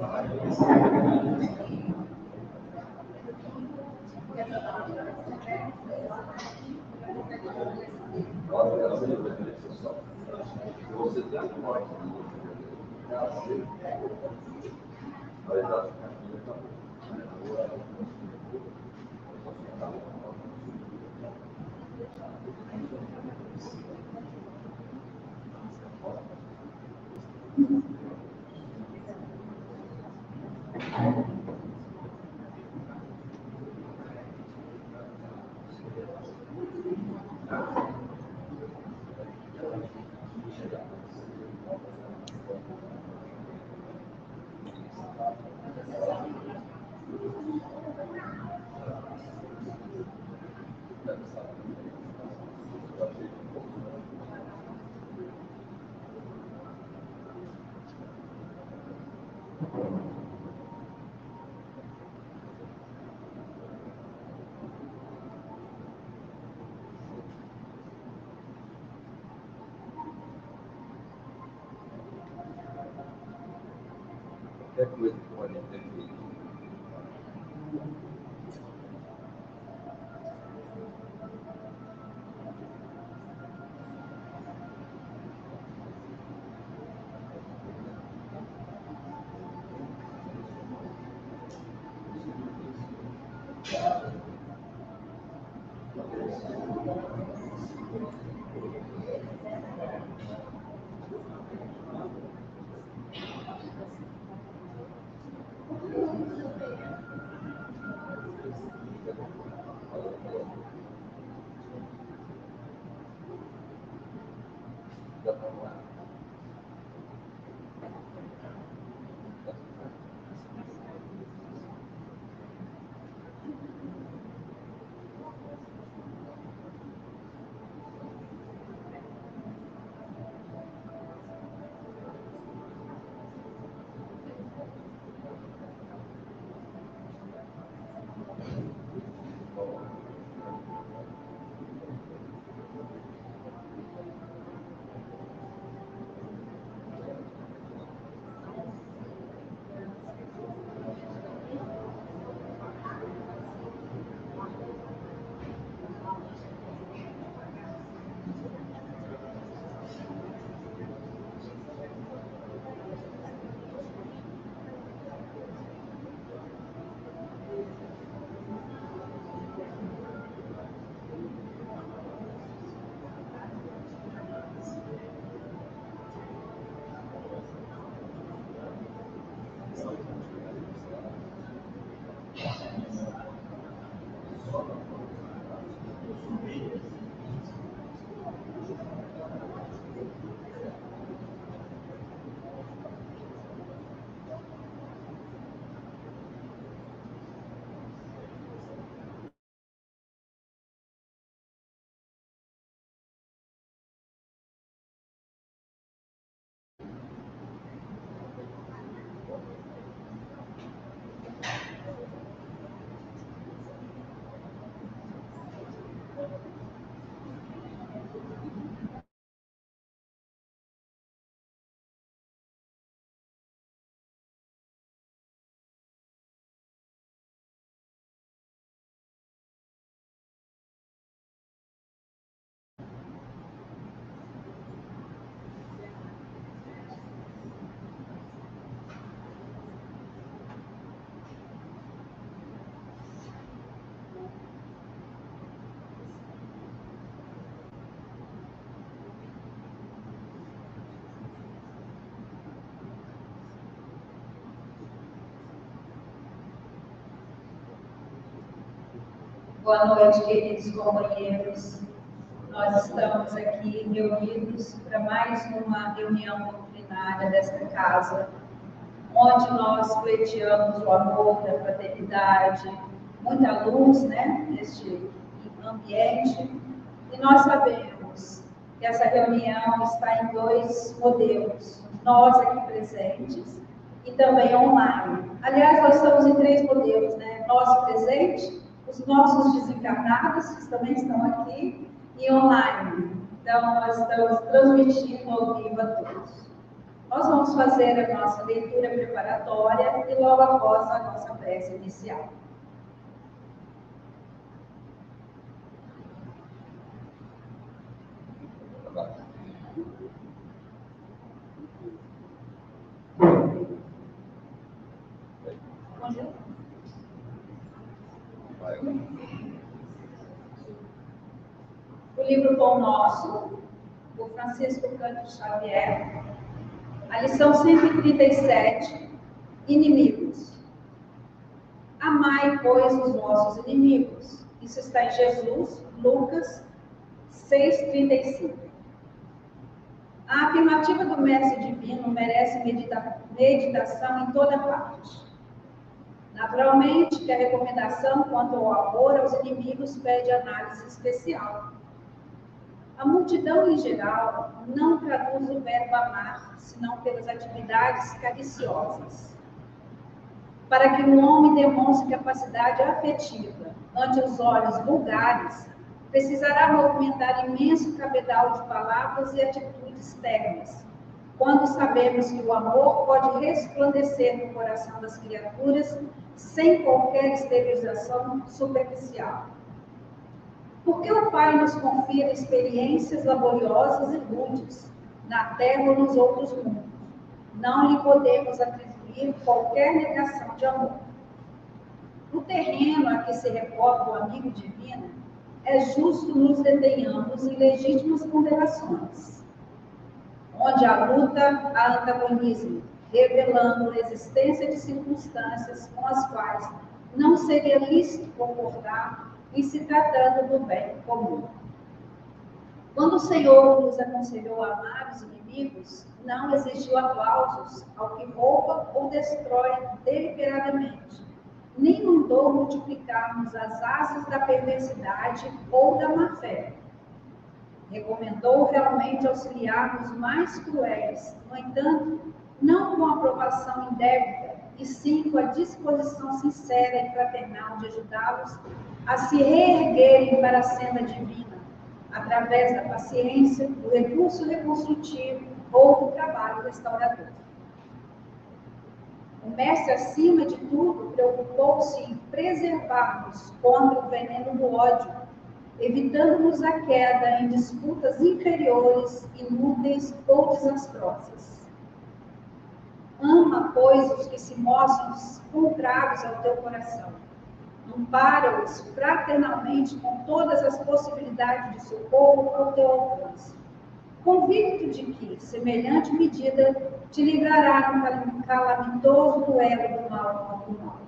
qualquer wow. Boa noite, queridos companheiros. Nós estamos aqui reunidos para mais uma reunião doutrinária desta casa, onde nós pleiteamos o amor da fraternidade, muita luz, né, neste ambiente. E nós sabemos que essa reunião está em dois modelos, nós aqui presentes e também online. Aliás, nós estamos em três modelos, né? Nós presentes, os nossos desencarnados também estão aqui e online. Então, nós estamos transmitindo ao vivo a todos. Nós vamos fazer a nossa leitura preparatória e logo após a nossa prece inicial. O livro Pão Nosso, do Francisco Canto Xavier, a lição 137, inimigos. Amai, pois, os vossos inimigos. Isso está em Jesus, Lucas 6,35. A afirmativa do Mestre Divino merece medita meditação em toda parte. Naturalmente que a recomendação quanto ao amor aos inimigos pede análise especial. A multidão em geral não traduz o verbo amar, senão pelas atividades cariciosas. Para que um homem demonstre capacidade afetiva ante os olhos vulgares, precisará movimentar imenso cabedal de palavras e atitudes ternas. Quando sabemos que o amor pode resplandecer no coração das criaturas sem qualquer esterilização superficial. Porque o Pai nos confia experiências laboriosas e rudes, na terra ou nos outros mundos. Não lhe podemos atribuir qualquer negação de amor. No terreno a que se reporta o amigo divino, é justo nos detenhamos em legítimas ponderações, onde a luta há antagonismo, revelando a existência de circunstâncias com as quais não seria lícito concordar e se tratando do bem comum. Quando o Senhor nos aconselhou a amar os inimigos, não existiu aplausos ao que rouba ou destrói deliberadamente, nem mandou multiplicarmos as asas da perversidade ou da má-fé. Recomendou realmente auxiliar os mais cruéis, no entanto, não com aprovação indébita, e sim com a disposição sincera e fraternal de ajudá-los a se reerguerem para a cena divina, através da paciência, do recurso reconstrutivo ou do trabalho restaurador. O mestre, acima de tudo, preocupou-se em preservar-nos contra o veneno do ódio, evitando-nos a queda em disputas inferiores, inúteis ou desastrosas. Ama, pois, os que se mostram contrários ao teu coração ampara-os fraternalmente com todas as possibilidades de socorro ao teu alcance. Convicto de que, semelhante medida, te livrará no calamitoso duelo do mal contra o mal.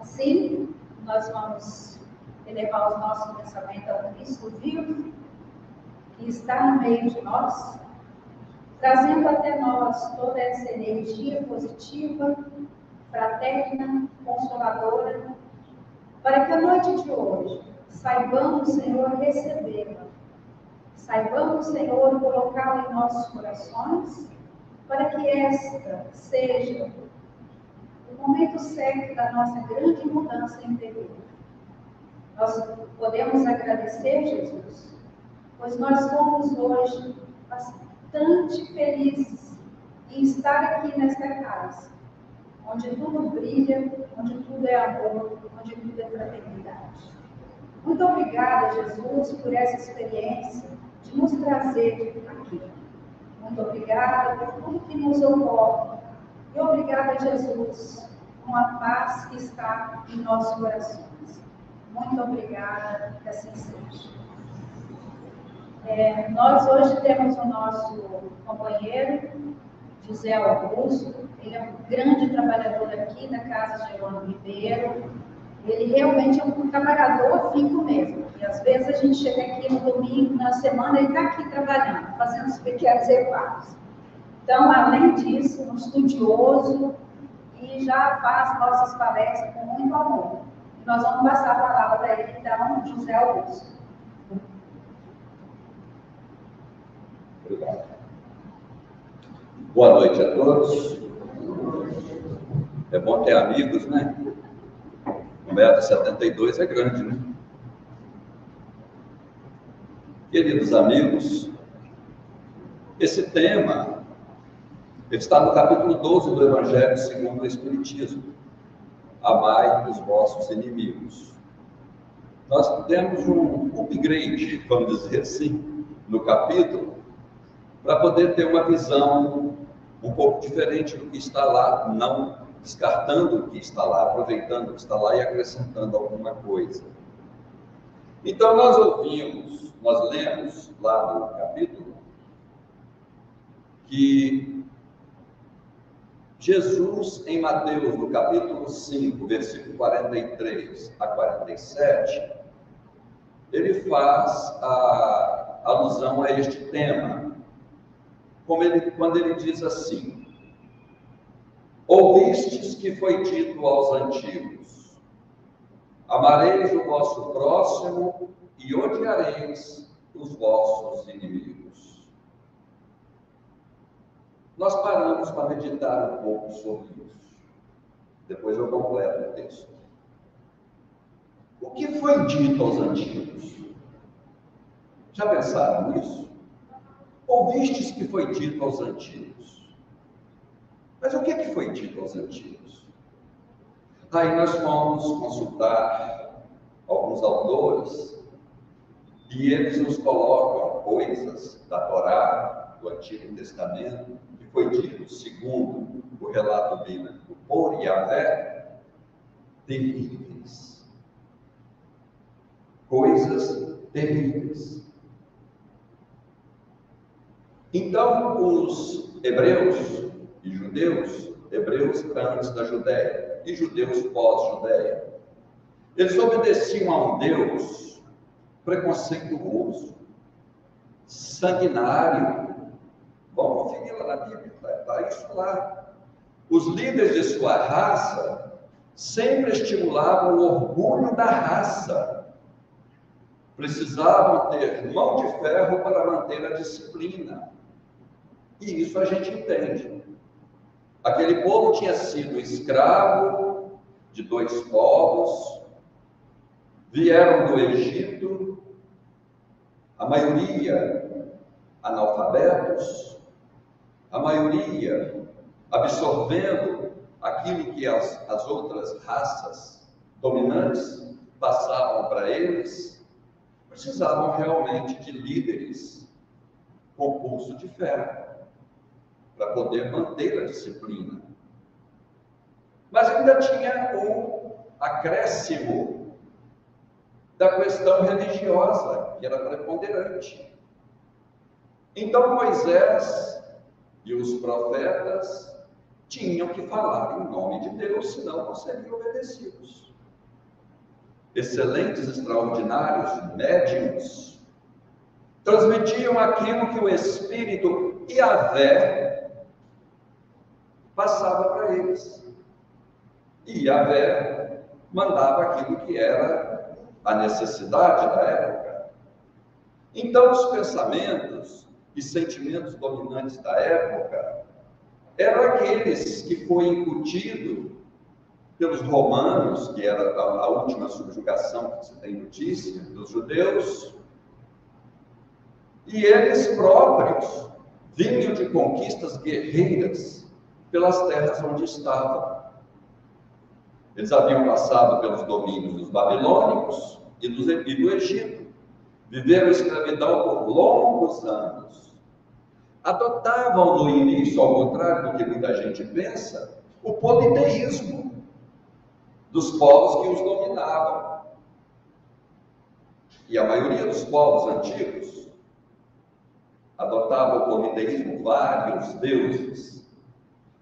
Assim, nós vamos elevar os nossos pensamentos ao Cristo vivo, que está no meio de nós, trazendo até nós toda essa energia positiva, fraterna, consoladora, para que a noite de hoje saibamos, Senhor, recebê-la, saibamos, Senhor, colocá-la em nossos corações, para que esta seja o momento certo da nossa grande mudança interior. Nós podemos agradecer, Jesus, pois nós somos hoje bastante felizes em estar aqui nesta casa, onde tudo brilha, onde tudo é amor, onde tudo é fraternidade. Muito obrigada, Jesus, por essa experiência de nos trazer aqui. Muito obrigada por tudo que nos ocorre. E obrigada, Jesus, com a paz que está em nossos corações. Muito obrigada, que assim seja. É, nós hoje temos o nosso companheiro, José Augusto, ele é um grande trabalhador aqui da Casa Gerônimo Ribeiro. Ele realmente é um trabalhador afinco mesmo. E às vezes a gente chega aqui no domingo, na semana, ele está aqui trabalhando, fazendo os pequenos reparos. Então, além disso, um estudioso e já faz nossas palestras com muito amor. Nós vamos passar a palavra para ele, então, José Augusto. Obrigado. Boa noite a todos. É bom ter amigos, né? 1,72m é grande, né? Queridos amigos, esse tema está no capítulo 12 do Evangelho segundo o Espiritismo. Amai os vossos inimigos. Nós temos um upgrade, vamos dizer assim, no capítulo, para poder ter uma visão um pouco diferente do que está lá, não descartando o que está lá, aproveitando o que está lá e acrescentando alguma coisa. Então, nós ouvimos, nós lemos lá no capítulo, que Jesus, em Mateus, no capítulo 5, versículo 43 a 47, ele faz a alusão a este tema, como ele, quando ele diz assim: Ouvistes que foi dito aos antigos: Amareis o vosso próximo e odiareis os vossos inimigos. Nós paramos para meditar um pouco sobre isso. Depois eu completo o texto. O que foi dito aos antigos? Já pensaram nisso? Ouvistes que foi dito aos antigos? Mas o que, é que foi dito aos antigos? Aí nós fomos consultar alguns autores e eles nos colocam coisas da Torá, do Antigo Testamento, que foi dito, segundo o relato bíblico, por Yahvé, terríveis. Coisas terríveis. Então, os hebreus e judeus, hebreus antes da Judéia e judeus pós-Judéia. Eles obedeciam a um Deus preconceituoso, sanguinário. Vamos conferir lá na Bíblia, está isso lá. Os líderes de sua raça sempre estimulavam o orgulho da raça. Precisavam ter mão de ferro para manter a disciplina. E isso a gente entende. Aquele povo tinha sido escravo de dois povos, vieram do Egito, a maioria analfabetos, a maioria absorvendo aquilo que as, as outras raças dominantes passavam para eles, precisavam realmente de líderes com pulso de ferro para poder manter a disciplina. Mas ainda tinha um acréscimo da questão religiosa, que era preponderante. Então Moisés e os profetas tinham que falar em nome de Deus, senão não seriam obedecidos. Excelentes, extraordinários médiums transmitiam aquilo que o Espírito e a passava para eles. E Yahvé mandava aquilo que era a necessidade da época. Então, os pensamentos e sentimentos dominantes da época eram aqueles que foi incutido pelos romanos, que era a, última subjugação que se tem notícia, dos judeus, e eles próprios vinham de conquistas guerreiras pelas terras onde estavam. Eles haviam passado pelos domínios dos babilônicos e do, Egito, viveram escravidão por longos anos. Adotavam no início, ao contrário do que muita gente pensa, o politeísmo dos povos que os dominavam. E a maioria dos povos antigos adotava o politeísmo, vários deuses,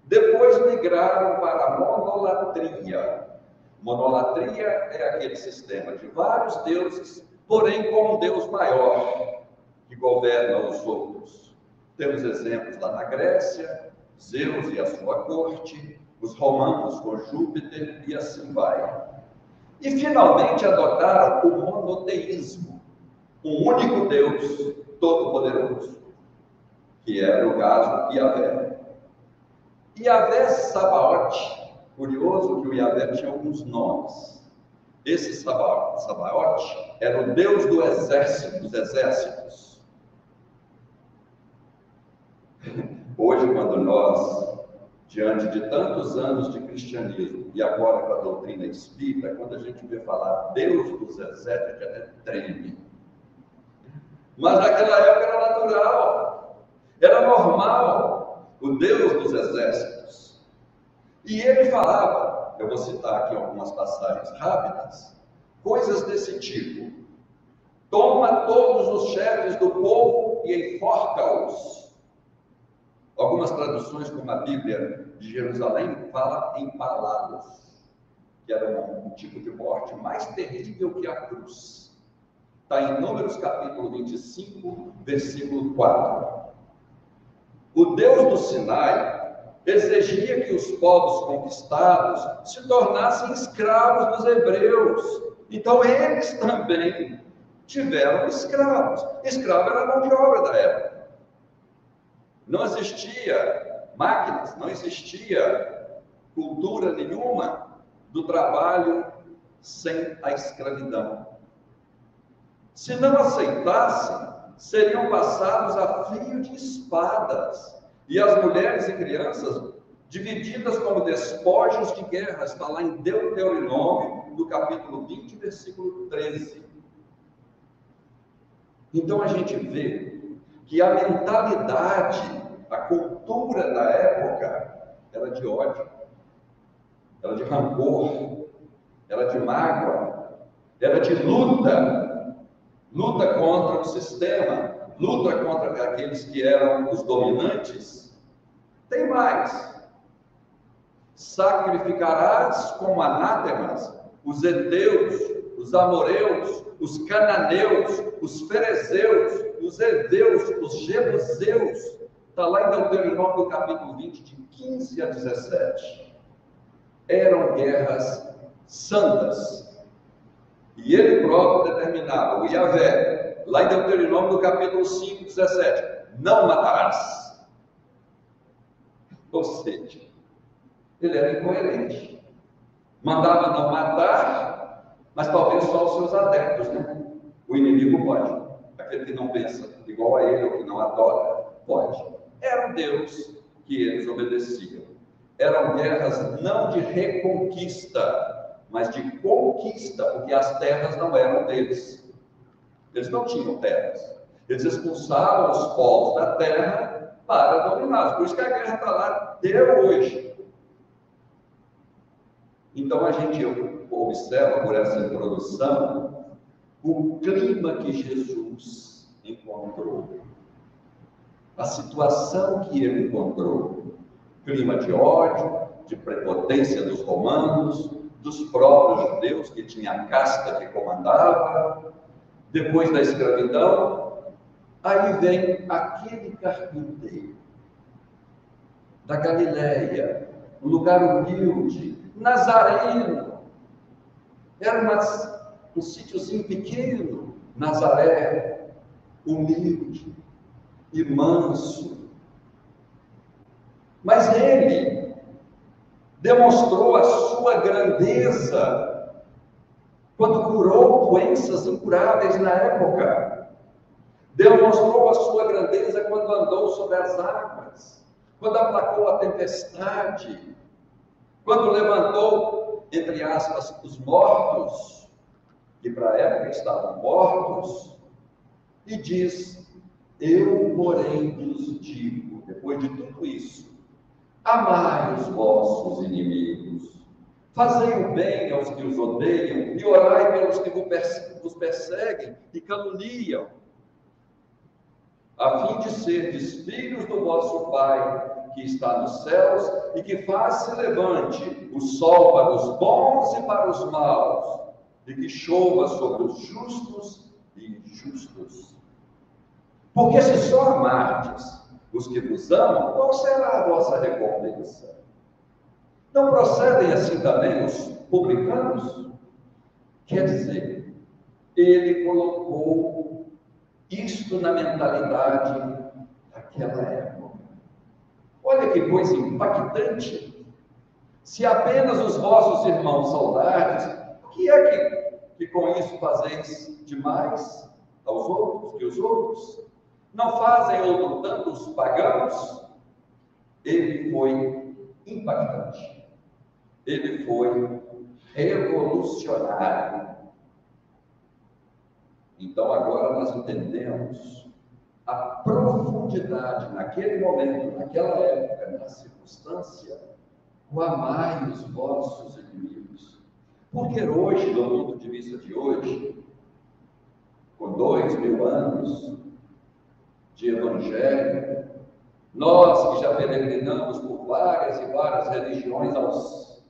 depois migraram para a monolatria. Monolatria é aquele sistema de vários deuses, porém com um Deus maior que governa os outros. Temos exemplos lá na Grécia, Zeus e a sua corte, os romanos com Júpiter e assim vai. E finalmente adotaram o monoteísmo, um único Deus todo-poderoso, que era o caso de Yahvé. Yahvé Sabaote, curioso que o Yahvé tinha alguns nomes. esse Sabaote era o Deus do exército, dos exércitos. Hoje, quando nós, diante de tantos anos de cristianismo, e agora com a doutrina espírita, quando a gente vê falar Deus dos exércitos, até treme. Mas naquela época era natural, era normal, o Deus dos exércitos. E ele falava, eu vou citar aqui algumas passagens rápidas, coisas desse tipo. Toma todos os chefes do povo e enforca-os. Algumas traduções, como a Bíblia de Jerusalém, fala empalá-los, que era um, um tipo de morte mais terrível que a cruz. Está em Números capítulo 25, versículo 4. O Deus do Sinai exigia que os povos conquistados se tornassem escravos dos hebreus. Então eles também tiveram escravos. Escravo era a mão de obra da época. Não existia máquinas, não existia cultura nenhuma do trabalho sem a escravidão. Se não aceitassem, seriam passados a fio de espadas, e as mulheres e crianças divididas como despojos de guerra. Está lá em Deuteronômio, no capítulo 20, versículo 13. Então a gente vê que a mentalidade, a cultura da época, era de ódio, era de rancor, era de mágoa, era de luta luta contra o sistema, luta contra aqueles que eram os dominantes. Tem mais. Sacrificarás como anátemas os heteus, os amoreus, os cananeus, os ferezeus, os heveus, os jebuseus. Está lá em Deuteronômio, capítulo 20, de 15 a 17. Eram guerras santas, e ele próprio determinava, o Yahvé, lá em Deuteronômio, no capítulo 5, 17, não matarás. Ou seja, ele era incoerente. Mandava não matar, mas talvez só os seus adeptos, né? O inimigo pode. Aquele que não pensa igual a ele ou que não adora, pode. Era um Deus que eles obedeciam. Eram guerras não de reconquista, mas de conquista, porque as terras não eram deles. Eles não tinham terras. Eles expulsaram os povos da terra para dominá-los. Por isso que a guerra está lá até hoje. Então a gente observa por essa introdução o clima que Jesus encontrou, a situação que ele encontrou, clima de ódio, de prepotência dos romanos, dos próprios judeus, que tinha a casta que comandava, depois da escravidão, aí vem aquele carpinteiro da Galileia, um lugar humilde, Nazareno, era uma, um sítiozinho pequeno, Nazaré, humilde e manso. Mas ele demonstrou a sua grandeza quando curou doenças incuráveis na época. Demonstrou a sua grandeza quando andou sobre as águas, quando aplacou a tempestade, quando levantou, entre aspas, os mortos, que para a época estavam mortos, e diz: Eu, porém, vos digo, depois de tudo isso, Amai os vossos inimigos, fazei o bem aos que os odeiam, e orai pelos que vos perseguem e caluniam, a fim de serdes filhos do vosso Pai que está nos céus e que faz se levante o sol para os bons e para os maus, e que chova sobre os justos e injustos. Porque se só amardes os que vos amam, qual será a vossa recompensa? Não procedem assim também os publicanos? Quer dizer, ele colocou isto na mentalidade daquela época. Olha que coisa impactante. Se apenas os vossos irmãos saudades, que é que, que com isso fazeis demais aos outros que os outros? Não fazem outro tanto os pagãos? Ele foi impactante. Ele foi revolucionário. Então agora nós entendemos a profundidade naquele momento, naquela época, na circunstância, o amai os vossos inimigos. Porque hoje, do ponto de vista de hoje, com dois mil anos de evangelho, nós que já peregrinamos por várias e várias religiões aos,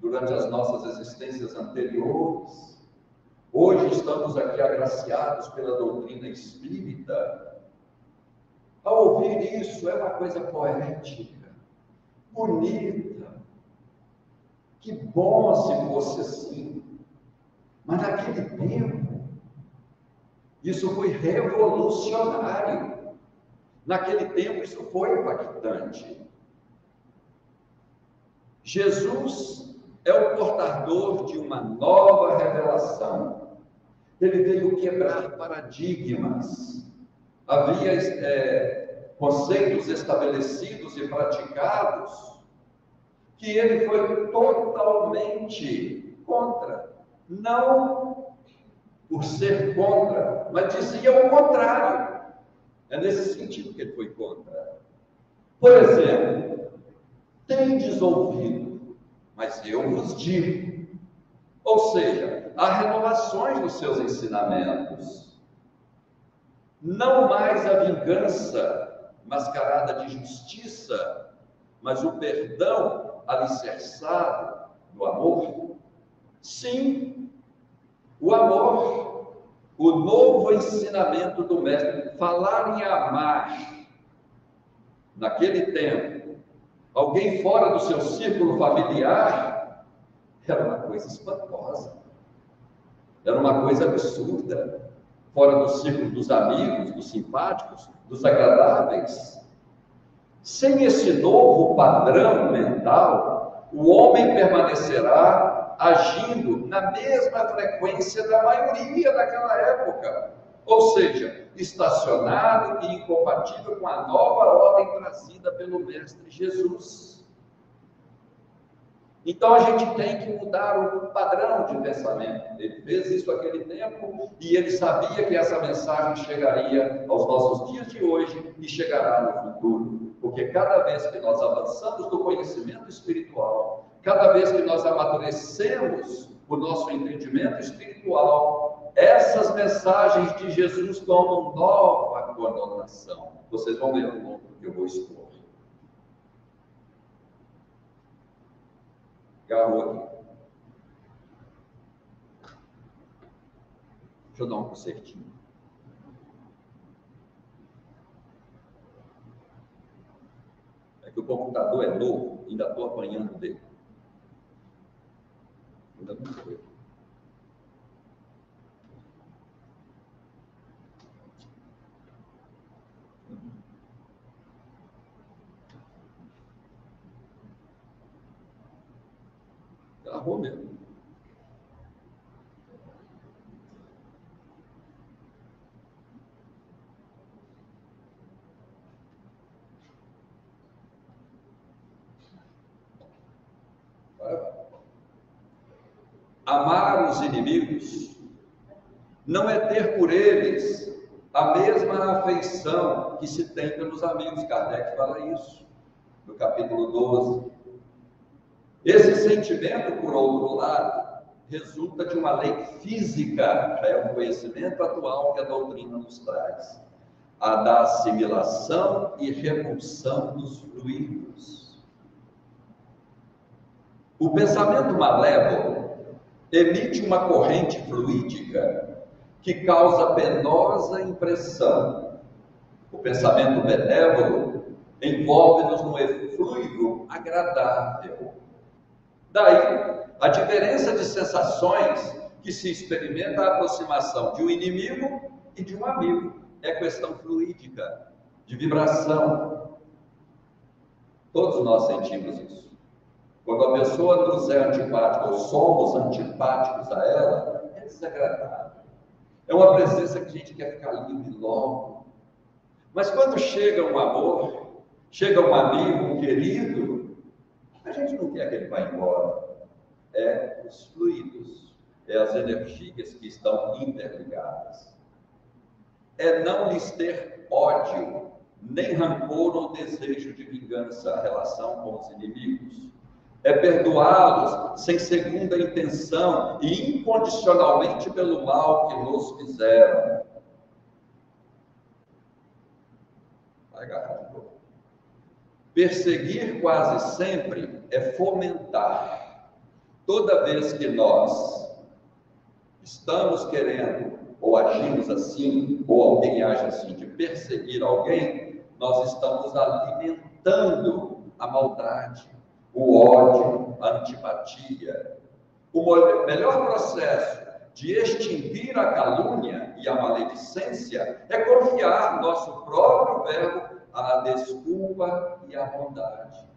durante as nossas existências anteriores, hoje estamos aqui agraciados pela doutrina espírita. Ao ouvir isso, é uma coisa poética, bonita. Que bom se fosse assim. Mas naquele tempo, isso foi revolucionário. Naquele tempo, isso foi impactante. Jesus é o portador de uma nova revelação. Ele veio quebrar paradigmas. Havia é, conceitos estabelecidos e praticados que ele foi totalmente contra. Não por ser contra, mas dizia o contrário. É nesse sentido que ele foi contra. Por exemplo, tendes ouvido, mas eu vos digo. Ou seja, há renovações nos seus ensinamentos. Não mais a vingança mascarada de justiça, mas o perdão alicerçado no amor. Sim, o amor o novo ensinamento do Mestre, falar em amar, naquele tempo, alguém fora do seu círculo familiar, era uma coisa espantosa, era uma coisa absurda, fora do círculo dos amigos, dos simpáticos, dos agradáveis. Sem esse novo padrão mental, o homem permanecerá agindo na mesma frequência da maioria daquela época, ou seja, estacionado e incompatível com a nova ordem trazida pelo Mestre Jesus. Então a gente tem que mudar o padrão de pensamento. Ele fez isso naquele tempo e ele sabia que essa mensagem chegaria aos nossos dias de hoje e chegará no futuro. Porque cada vez que nós avançamos no conhecimento espiritual, cada vez que nós amadurecemos o nosso entendimento espiritual, essas mensagens de Jesus tomam nova conotação. Vocês vão ver o ponto que eu vou expor. Garrou aqui. Deixa eu dar um concertinho. É que o computador é novo, ainda estou apanhando dele. Ainda não foi. Agarrou mesmo. Amar os inimigos não é ter por eles a mesma afeição que se tem pelos amigos. Kardec fala isso no capítulo 12. Esse sentimento, por outro lado, resulta de uma lei física, já é um conhecimento atual que a doutrina nos traz, a da assimilação e repulsão dos fluidos. O pensamento malévolo emite uma corrente fluídica que causa penosa impressão. O pensamento benévolo envolve-nos num eflúvio agradável. Daí a diferença de sensações que se experimenta a aproximação de um inimigo e de um amigo. É questão fluídica, de vibração. Todos nós sentimos isso. Quando a pessoa nos é antipática ou somos antipáticos a ela, é desagradável. É uma presença que a gente quer ficar livre logo. Mas quando chega um amor, chega um amigo, um querido, a gente não quer que ele vá embora. É os fluidos, é as energias que estão interligadas. É não lhes ter ódio, nem rancor ou desejo de vingança a relação com os inimigos. É perdoá-los sem segunda intenção e incondicionalmente pelo mal que nos fizeram. Vai, Perseguir quase sempre é fomentar. Toda vez que nós estamos querendo, ou agimos assim, ou alguém age assim, de perseguir alguém, nós estamos alimentando a maldade, o ódio, a antipatia. O melhor processo de extinguir a calúnia e a maledicência é confiar no nosso próprio verbo a desculpa e a bondade.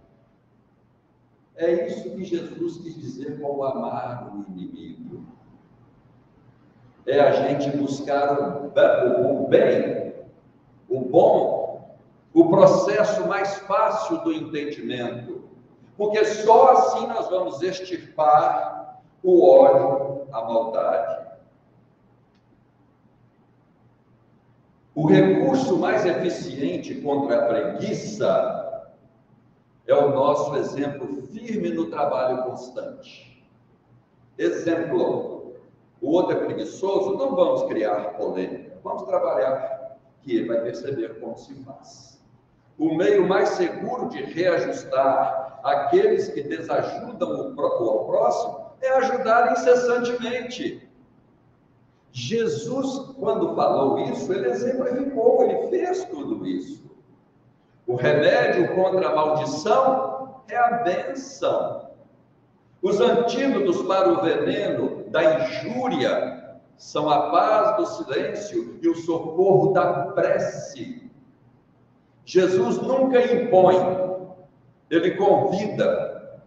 É isso que Jesus quis dizer com amar o inimigo. É a gente buscar o bem, o bom, o processo mais fácil do entendimento, porque só assim nós vamos extirpar o ódio, a maldade. O recurso mais eficiente contra a preguiça é o nosso exemplo firme no trabalho constante. Exemplo: o outro é preguiçoso, não vamos criar polêmica, vamos trabalhar, que ele vai perceber como se faz. O meio mais seguro de reajustar aqueles que desajudam o próximo é ajudar incessantemente. Jesus, quando falou isso, ele exemplificou, ele fez tudo isso. O remédio contra a maldição é a benção. Os antídotos para o veneno da injúria são a paz do silêncio e o socorro da prece. Jesus nunca impõe, ele convida,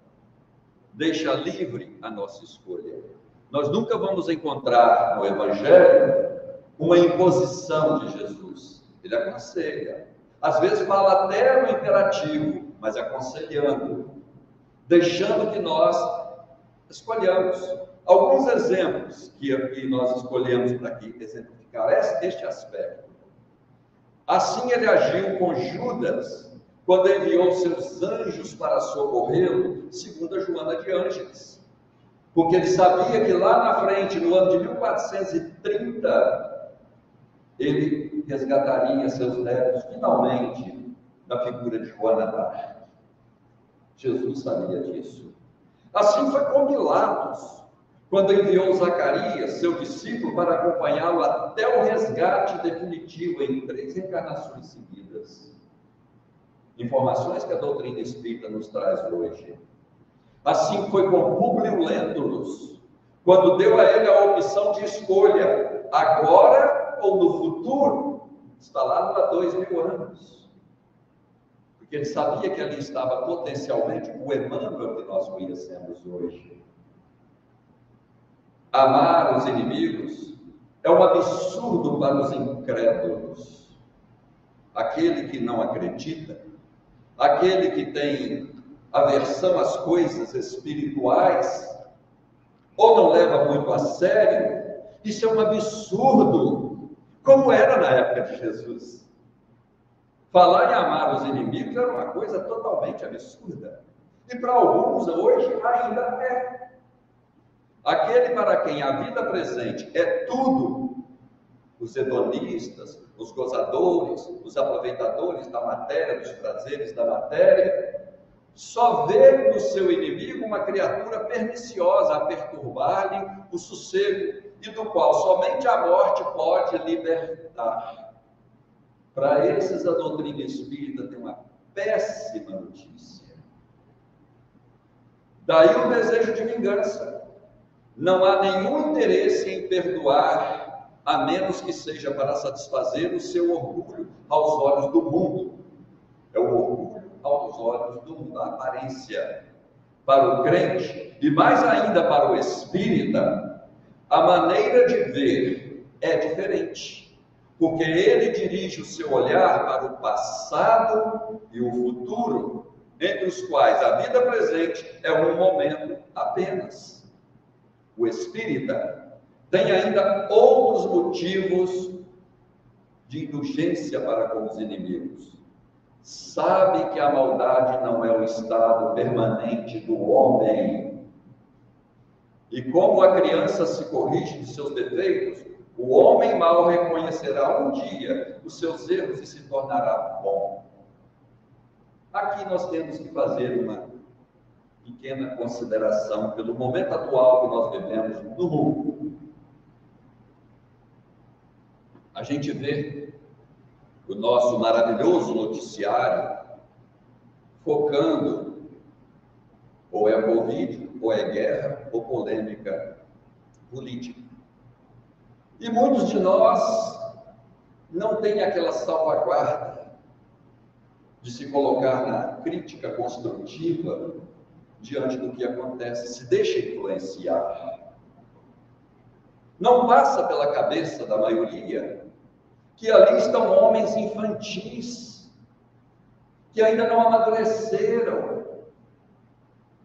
deixa livre a nossa escolha. Nós nunca vamos encontrar no Evangelho uma imposição de Jesus. Ele aconselha. Às vezes fala até no imperativo, mas aconselhando, deixando que nós escolhamos. Alguns exemplos que nós escolhemos para aqui exemplificar este aspecto. Assim ele agiu com Judas, quando enviou seus anjos para socorrê-lo, segundo a Joana de Ângeles porque ele sabia que lá na frente, no ano de 1430, ele resgataria seus netos finalmente na figura de Joana d'Arc. Jesus sabia disso. Assim foi com Pilatos, quando enviou Zacarias, seu discípulo, para acompanhá-lo até o resgate definitivo em três encarnações seguidas. Informações que a doutrina espírita nos traz hoje. Assim foi com Públio Lentulus, quando deu a ele a opção de escolha, agora ou no futuro, está lá há dois mil anos. Porque ele sabia que ali estava potencialmente o Emmanuel que nós conhecemos hoje. Amar os inimigos é um absurdo para os incrédulos. Aquele que não acredita, aquele que tem aversão às coisas espirituais, ou não leva muito a sério, isso é um absurdo, como era na época de Jesus. Falar em amar os inimigos era uma coisa totalmente absurda. E para alguns hoje ainda é. Aquele para quem a vida presente é tudo, os hedonistas, os gozadores, os aproveitadores da matéria, dos prazeres da matéria, só vê no seu inimigo uma criatura perniciosa a perturbar-lhe o sossego e do qual somente a morte pode libertar. Para esses, a doutrina espírita tem uma péssima notícia. Daí o desejo de vingança. Não há nenhum interesse em perdoar, a menos que seja para satisfazer o seu orgulho aos olhos do mundo. É o orgulho aos olhos do mundo, a aparência. para o crente, e mais ainda para o espírita, a maneira de ver é diferente, porque ele dirige o seu olhar para o passado e o futuro, entre os quais a vida presente é um momento apenas. O espírita tem ainda outros motivos de indulgência para com os inimigos. Sabe que a maldade não é o estado permanente do homem. E como a criança se corrige de seus defeitos, o homem mal reconhecerá um dia os seus erros e se tornará bom. Aqui nós temos que fazer uma pequena consideração pelo momento atual que nós vivemos no mundo. A gente vê o nosso maravilhoso noticiário focando ou é Covid, ou é guerra, ou polêmica política. E muitos de nós não têm aquela salvaguarda de se colocar na crítica construtiva diante do que acontece, se deixa influenciar. Não passa pela cabeça da maioria que ali estão homens infantis, que ainda não amadureceram,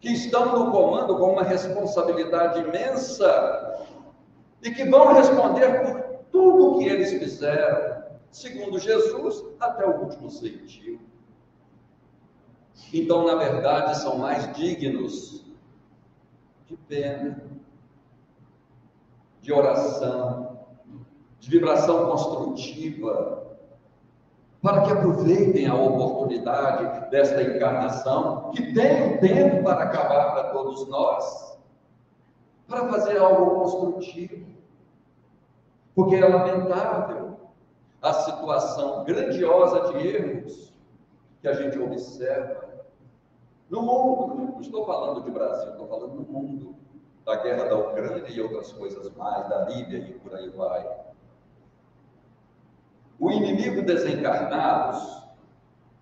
que estão no comando com uma responsabilidade imensa e que vão responder por tudo o que eles fizeram, segundo Jesus, até o último centímetro. Então, na verdade, são mais dignos de pena, de oração, de vibração construtiva, para que aproveitem a oportunidade desta encarnação, que tem um tempo para acabar para todos nós, para fazer algo construtivo. Porque é lamentável a situação grandiosa de erros que a gente observa no mundo. Não estou falando de Brasil, estou falando do mundo. Da guerra da Ucrânia e outras coisas mais, da Líbia e por aí vai. O inimigo desencarnados,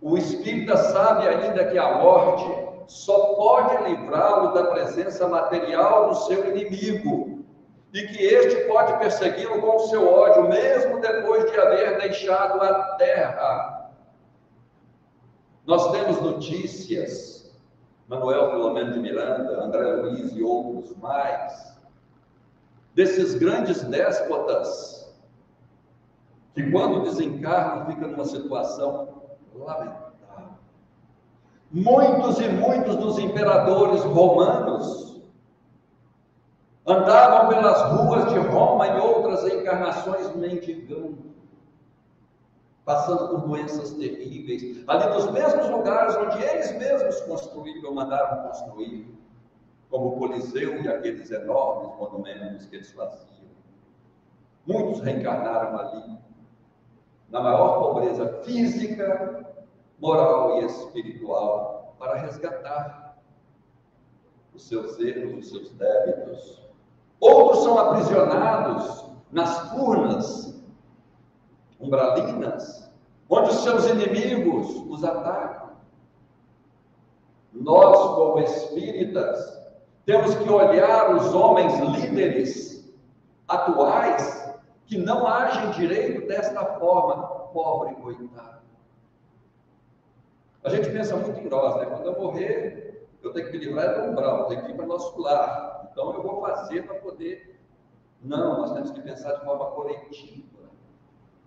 o espírita sabe ainda que a morte só pode livrá-lo da presença material do seu inimigo e que este pode persegui-lo com o seu ódio, mesmo depois de haver deixado a terra. Nós temos notícias, Manuel Filomeno de Miranda, André Luiz e outros mais, desses grandes déspotas que quando desencarna fica numa situação lamentável. Muitos e muitos dos imperadores romanos andavam pelas ruas de Roma em outras encarnações mendigando, passando por doenças terríveis, ali nos mesmos lugares onde eles mesmos construíram, mandaram construir, como o Coliseu e aqueles enormes monumentos que eles faziam. Muitos reencarnaram ali na maior pobreza física, moral e espiritual, para resgatar os seus erros, os seus débitos. Outros são aprisionados nas furnas umbralinas, onde os seus inimigos os atacam. Nós, como espíritas, temos que olhar os homens líderes atuais que não agem direito desta forma, pobre coitado. A gente pensa muito em nós, né? Quando eu morrer, eu tenho que me livrar do umbral, tenho que ir para o nosso lar. Então eu vou fazer para poder. Não, nós temos que pensar de forma coletiva.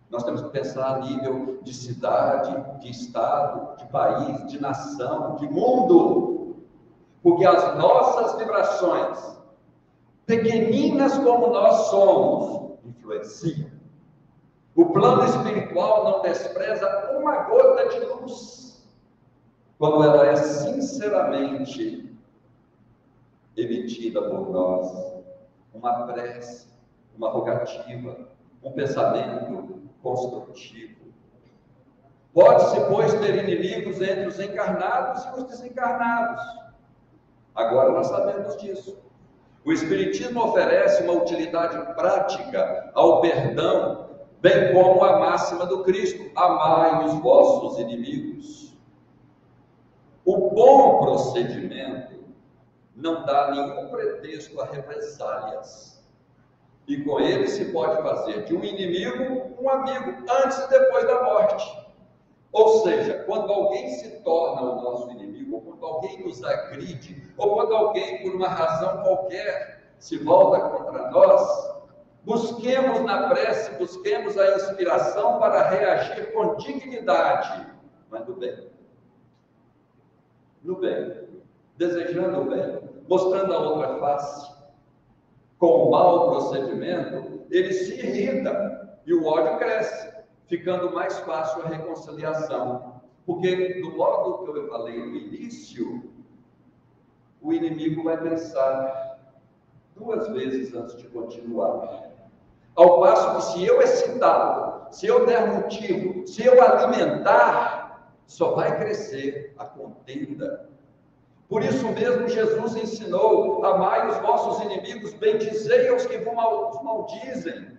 Nós temos que pensar a nível de cidade, de estado, de país, de nação, de mundo. Porque as nossas vibrações, pequeninas como nós somos, influencia. O plano espiritual não despreza uma gota de luz quando ela é sinceramente emitida por nós. Uma prece, uma rogativa, um pensamento construtivo. Pode-se, pois, ter inimigos entre os encarnados e os desencarnados. Agora nós sabemos disso. O Espiritismo oferece uma utilidade prática ao perdão, bem como a máxima do Cristo: amai os vossos inimigos. O bom procedimento não dá nenhum pretexto a represálias. E com ele se pode fazer de um inimigo um amigo, antes e depois da morte. Ou seja, quando alguém se torna o nosso inimigo, ou quando alguém nos agride, ou quando alguém, por uma razão qualquer, se volta contra nós, busquemos na prece, busquemos a inspiração para reagir com dignidade, mas do bem. No bem, desejando o bem, mostrando a outra face. Com o mau procedimento, ele se irrita e o ódio cresce, ficando mais fácil a reconciliação. Porque, do modo que eu falei no início, o inimigo vai pensar duas vezes antes de continuar. Ao passo que, se eu excitá-lo, se eu der motivo, se eu alimentar, só vai crescer a contenda por isso mesmo, Jesus ensinou: amai os vossos inimigos, bendizei aos que vos maldizem,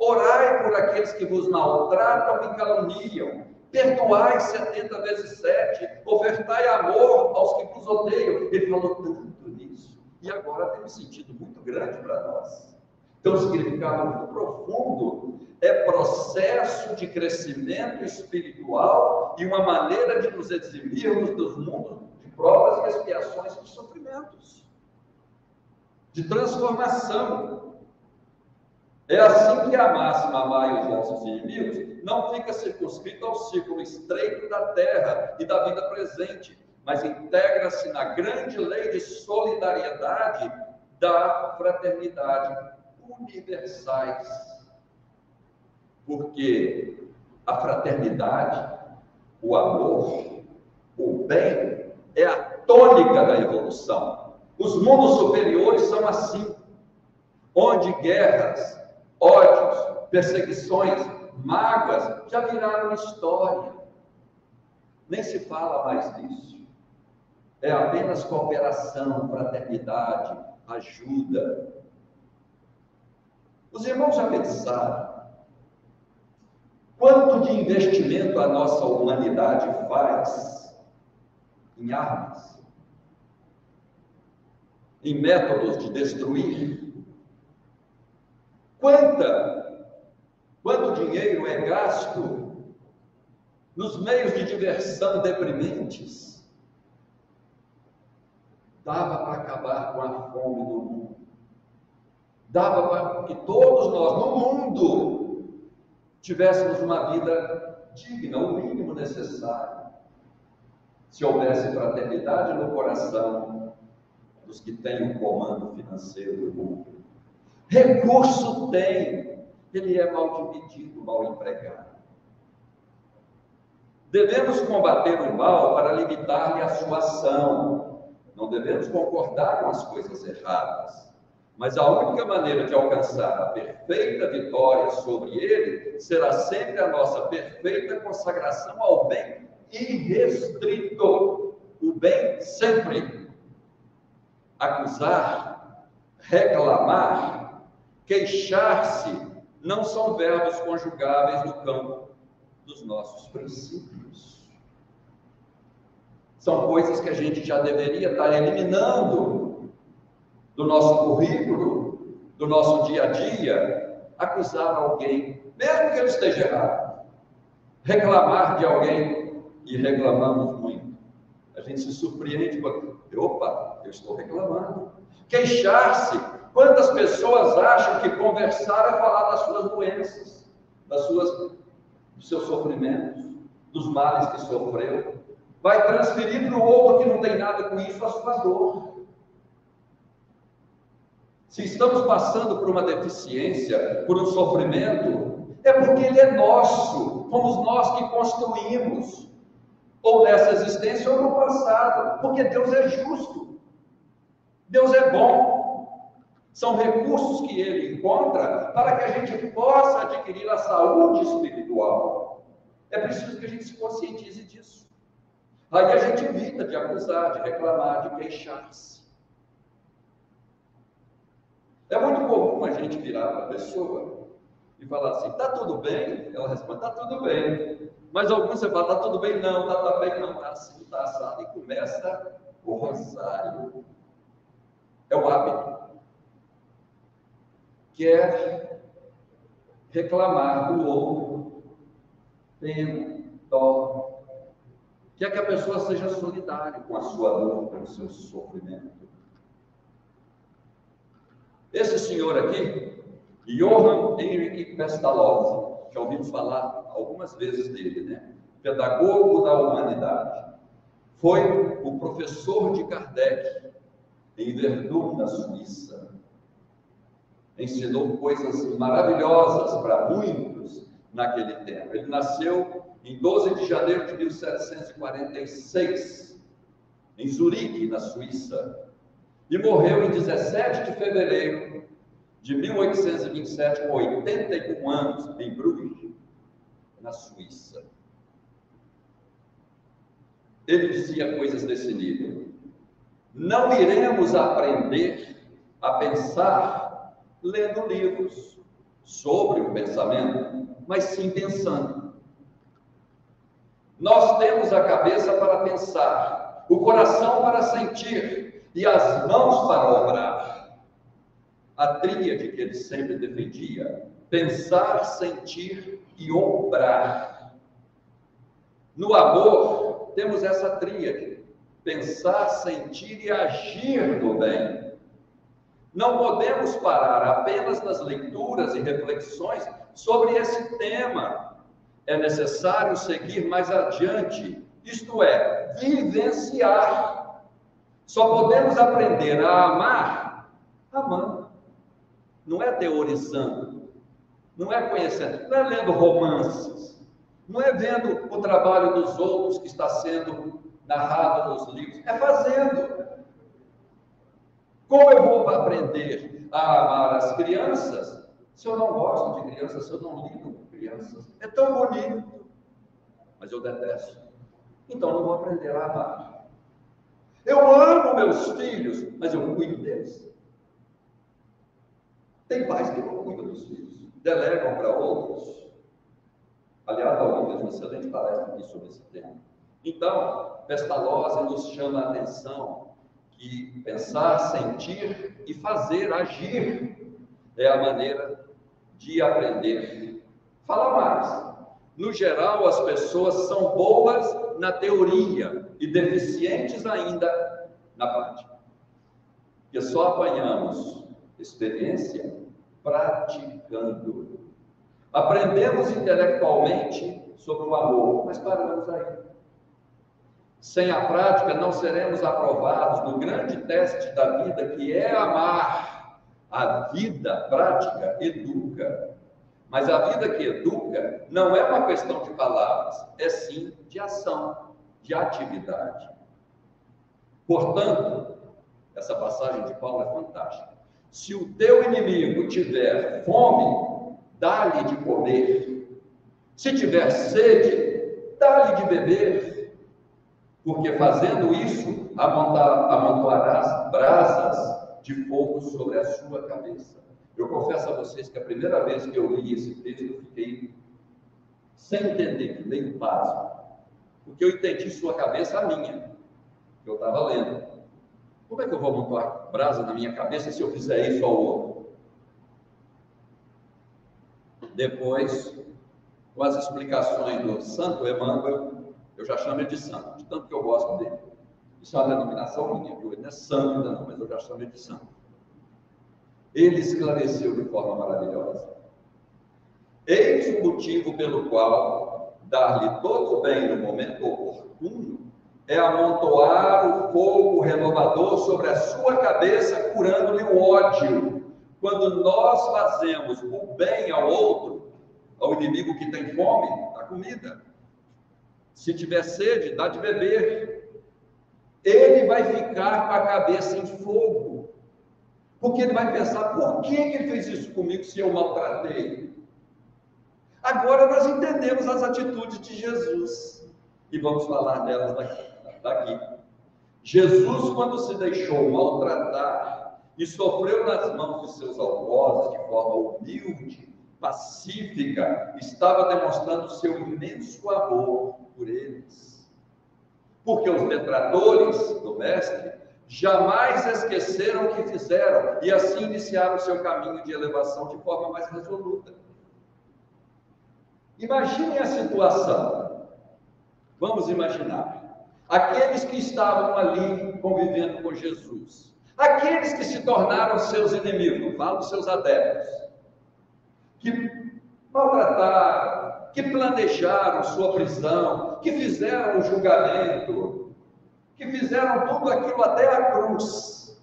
orai por aqueles que vos maltratam e caluniam, perdoai setenta vezes sete, ofertai amor aos que vos odeiam. Ele falou tanto nisso, e agora tem um sentido muito grande para nós. Tem um significado muito profundo. É processo de crescimento espiritual e uma maneira de nos eximirmos dos mundos provas e expiações de sofrimentos, de transformação. É assim que a máxima amai os nossos inimigos não fica circunscrita ao círculo estreito da terra e da vida presente, mas integra-se na grande lei de solidariedade da fraternidade universais. Porque a fraternidade, o amor, o bem é a tônica da evolução. Os mundos superiores são assim, onde guerras, ódios, perseguições, mágoas já viraram história. Nem se fala mais disso. É apenas cooperação, fraternidade, ajuda. Os irmãos já pensaram quanto de investimento a nossa humanidade faz em armas, em métodos de destruir. Quanta, quanto dinheiro é gasto nos meios de diversão deprimentes? Dava para acabar com a fome do mundo. Dava para que todos nós, no mundo, tivéssemos uma vida digna, o mínimo necessário se houvesse fraternidade no coração dos que têm o comando financeiro do mundo. Recurso tem, ele é mal dividido, mal empregado. Devemos combater o mal para limitar-lhe a sua ação. Não devemos concordar com as coisas erradas. Mas a única maneira de alcançar a perfeita vitória sobre ele será sempre a nossa perfeita consagração ao bem irrestrito. O bem sempre. Acusar, reclamar, queixar-se não são verbos conjugáveis no campo dos nossos princípios. São coisas que a gente já deveria estar eliminando do nosso currículo, do nosso dia a dia. Acusar alguém, mesmo que ele esteja errado, reclamar de alguém, e reclamamos muito. A gente se surpreende quando, opa, eu estou reclamando. Queixar-se. Quantas pessoas acham que conversar é falar das suas doenças, das suas, dos seus sofrimentos, dos males que sofreu? Vai transferir para o outro que não tem nada com isso a sua dor. Se estamos passando por uma deficiência, por um sofrimento, é porque ele é nosso, fomos nós que construímos ou nessa existência ou no passado, porque Deus é justo, Deus é bom. São recursos que Ele encontra para que a gente possa adquirir a saúde espiritual. É preciso que a gente se conscientize disso. Aí a gente evita de acusar, de reclamar, de queixar-se. É muito comum a gente virar para a pessoa e falar assim: está tudo bem? Ela responde: está tudo bem. Mas alguns você fala, está tudo bem? Não, está tá bem, não, está assim, está assado, e começa o rosário. é o hábito. Quer reclamar do outro, pena, dó. Quer que a pessoa seja solidária com a sua dor, com o seu sofrimento. Esse senhor aqui, Johann Henrique Pestalozzi, já ouvimos falar algumas vezes dele, né? Pedagogo da humanidade. Foi o professor de Kardec em Verdun, na Suíça. Ensinou coisas maravilhosas para muitos naquele tempo. Ele nasceu em 12 de janeiro de 1746, em Zurique, na Suíça, e morreu em 17 de fevereiro de 1827, com 81 anos, em Bruges, na Suíça. Ele dizia coisas desse nível. Não iremos aprender a pensar lendo livros sobre o pensamento, mas sim pensando. Nós temos a cabeça para pensar, o coração para sentir e as mãos para obrar. A tríade que ele sempre defendia: pensar, sentir e obrar. No amor, temos essa tríade: pensar, sentir e agir no bem. Não podemos parar apenas nas leituras e reflexões sobre esse tema. É necessário seguir mais adiante, isto é, vivenciar. Só podemos aprender a amar amando. Não é teorizando, não é conhecendo, não é lendo romances, não é vendo o trabalho dos outros que está sendo narrado nos livros, é fazendo. Como eu vou aprender a amar as crianças se eu não gosto de crianças, se eu não lido com crianças? É tão bonito, mas eu detesto. Então não vou aprender a amar. Eu amo meus filhos, mas eu cuido deles. Tem pais que não cuidam dos filhos, delegam para outros. Aliás, alguém fez uma excelente palestra aqui sobre esse tema. Então, Pestalozzi nos chama a atenção que pensar, sentir e fazer, agir, é a maneira de aprender. Fala mais. No geral, as pessoas são boas na teoria e deficientes ainda na prática. E só apanhamos experiência praticando. Aprendemos intelectualmente sobre o amor, mas paramos aí. Sem a prática, não seremos aprovados no grande teste da vida, que é amar. A vida prática educa. Mas a vida que educa não é uma questão de palavras, é sim de ação, de atividade. Portanto, essa passagem de Paulo é fantástica. Se o teu inimigo tiver fome, dá-lhe de comer. Se tiver sede, dá-lhe de beber. Porque fazendo isso, amontoarás brasas de fogo sobre a sua cabeça. Eu confesso a vocês que a primeira vez que eu li esse texto, eu fiquei sem entender, meio básico. Porque eu entendi sua cabeça a minha, que eu estava lendo. Como é que eu vou montar brasa na minha cabeça se eu fizer isso ao outro? Depois, com as explicações do Santo Emmanuel, eu já chamo ele de santo, de tanto que eu gosto dele. Isso é uma denominação minha, viu? Ele não é santo ainda não, mas eu já chamo ele de santo. Ele esclareceu de forma maravilhosa. Eis o motivo pelo qual dar-lhe todo o bem no momento oportuno é amontoar o fogo renovador sobre a sua cabeça, curando-lhe o ódio. Quando nós fazemos o bem ao outro, ao inimigo que tem fome, a comida. Se tiver sede, dá de beber. Ele vai ficar com a cabeça em fogo. Porque ele vai pensar: por que ele fez isso comigo se eu maltratei? Agora nós entendemos as atitudes de Jesus. E vamos falar delas daqui daqui. Jesus, quando se deixou maltratar e sofreu nas mãos de seus algozes de forma humilde, pacífica, estava demonstrando seu imenso amor por eles. Porque os detratores do Mestre jamais esqueceram o que fizeram e assim iniciaram seu caminho de elevação de forma mais resoluta. Imaginem a situação. Vamos imaginar. Aqueles que estavam ali convivendo com Jesus, aqueles que se tornaram seus inimigos, falo seus adeptos, que maltrataram, que planejaram sua prisão, que fizeram o julgamento, que fizeram tudo aquilo até a cruz.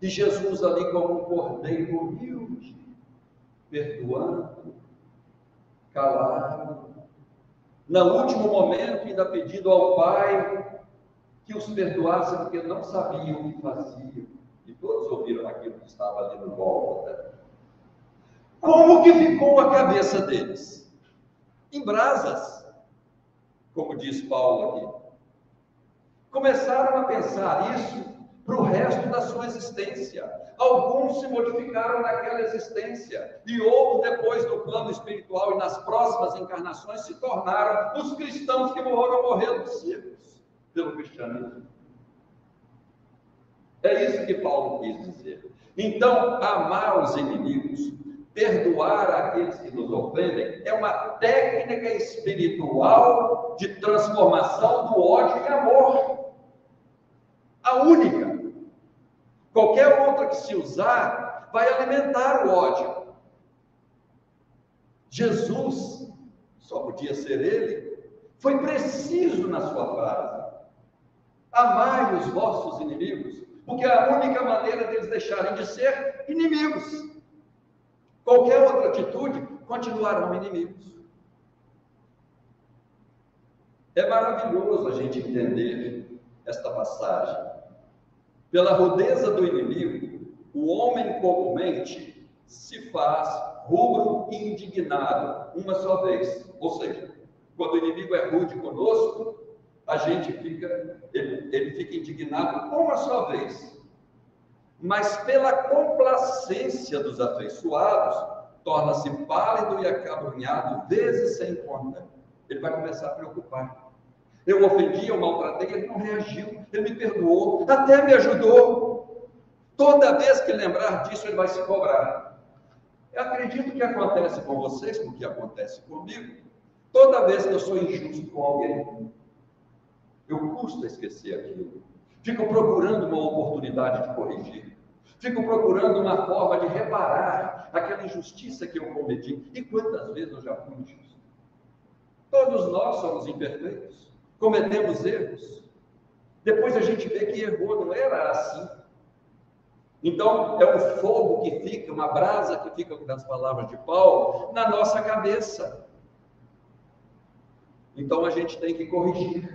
E Jesus ali como um cordeiro humilde, perdoando, calado, no último momento, ainda pedindo ao Pai que os perdoasse, porque não sabiam o que faziam. E todos ouviram aquilo que estava ali no volta. Como que ficou a cabeça deles? Em brasas, como diz Paulo aqui. Começaram a pensar isso para o resto da sua existência. Alguns se modificaram naquela existência e outros, depois do plano espiritual e nas próximas encarnações, se tornaram os cristãos que morreram morrendo cegos pelo cristianismo. É isso que Paulo quis dizer. Então, amar os inimigos, perdoar aqueles que nos ofendem, é uma técnica espiritual de transformação do ódio em amor. A única. Qualquer outra que se usar vai alimentar o ódio. Jesus, só podia ser ele, foi preciso na sua frase. Amai os vossos inimigos, porque é a única maneira deles deixarem de ser inimigos. Qualquer outra atitude continuarão inimigos. É maravilhoso a gente entender esta passagem. Pela rudeza do inimigo, o homem comumente se faz rubro indignado uma só vez. Ou seja, quando o inimigo é rude conosco, a gente fica, ele, ele fica indignado uma só vez. Mas pela complacência dos afeiçoados, torna-se pálido e acabrunhado vezes sem conta. Ele vai começar a preocupar. Eu ofendi, eu maltratei, ele não reagiu, ele me perdoou, até me ajudou. Toda vez que lembrar disso, ele vai se cobrar. Eu acredito que acontece com vocês, porque acontece comigo. Toda vez que eu sou injusto com alguém, eu custo esquecer aquilo. Fico procurando uma oportunidade de corrigir. Fico procurando uma forma de reparar aquela injustiça que eu cometi. E quantas vezes eu já fui injusto? Todos nós somos imperfeitos cometemos erros. Depois a gente vê que errou, não era assim. Então, é um fogo que fica, uma brasa que fica, nas palavras de Paulo, na nossa cabeça. Então, a gente tem que corrigir.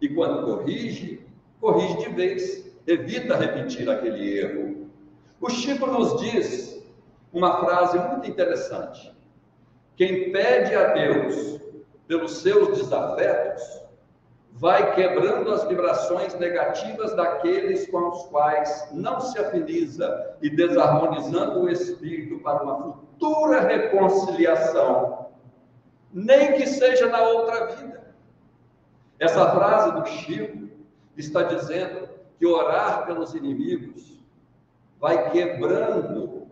E quando corrige, corrige de vez. Evita repetir aquele erro. O Chico nos diz uma frase muito interessante. Quem pede a Deus pelos seus desafetos, vai quebrando as vibrações negativas daqueles com os quais não se afiniza e desarmonizando o espírito para uma futura reconciliação, nem que seja na outra vida. Essa frase do Chico está dizendo que orar pelos inimigos vai quebrando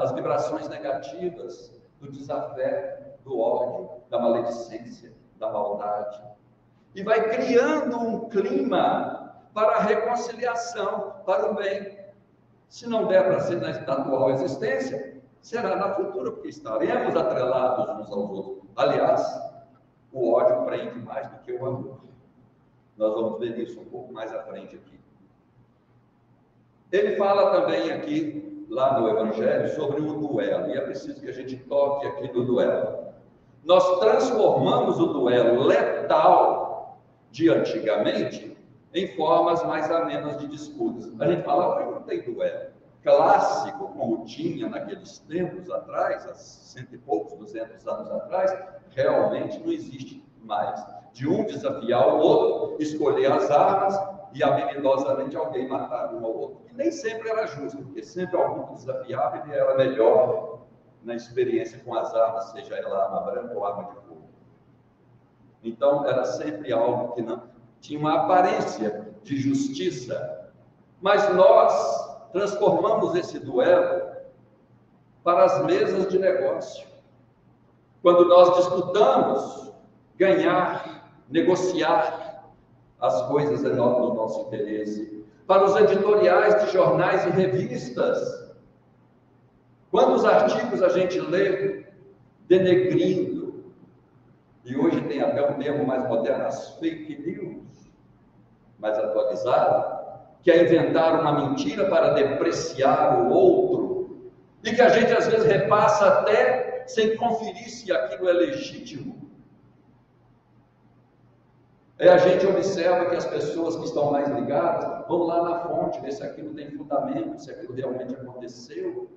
as vibrações negativas do desafeto, do ódio, da maledicência, da maldade e vai criando um clima para a reconciliação, para o bem. Se não der para ser na atual existência, será na futura, porque estaremos atrelados uns aos outros. Aliás, o ódio prende mais do que o amor. Nós vamos ver isso um pouco mais à frente aqui. Ele fala também aqui, lá no Evangelho, sobre o duelo, e é preciso que a gente toque aqui no duelo. Nós transformamos o duelo letal de antigamente em formas mais amenas de disputas. A gente fala, mas não tem duelo. Clássico, como tinha naqueles tempos atrás, há cento e poucos, duzentos anos atrás, realmente não existe mais. De um desafiar o outro, escolher as armas e habilidosamente alguém matar um ao outro. E nem sempre era justo, porque sempre algum que desafiava ele era melhor na experiência com as armas, seja ela arma branca ou arma de então, era sempre algo que não tinha uma aparência de justiça, mas nós transformamos esse duelo para as mesas de negócio. Quando nós disputamos ganhar, negociar as coisas do nosso interesse, para os editoriais de jornais e revistas. Quantos artigos a gente lê denegrindo? E hoje tem até um termo mais moderno, as fake news, mais atualizado, que é inventar uma mentira para depreciar o outro, e que a gente às vezes repassa até sem conferir se aquilo é legítimo. Aí a gente observa que as pessoas que estão mais ligadas vão lá na fonte ver se aquilo tem fundamento, se aquilo realmente aconteceu.